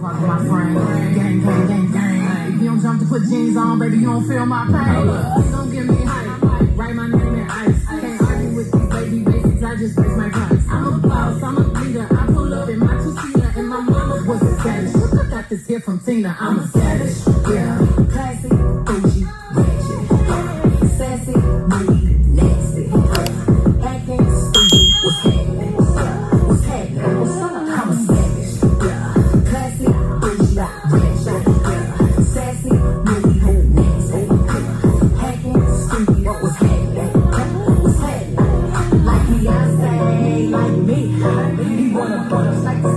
Fuck my friend. Gang, gang, gang, gang. If you don't jump to put jeans on, baby, you don't feel my pain. Don't give me hype. Write my name in ice. Can't argue with these baby basics. I just raise my price. I'm a boss. I'm a leader. I pull up in my two-seater, and my mama was a savage. I got this gift from Tina. I'm a savage. Yeah. Classy, bougie, ratchet. Sassy, moody. what was happening. What was happening? Like Beyonce, like me. He wanna put us like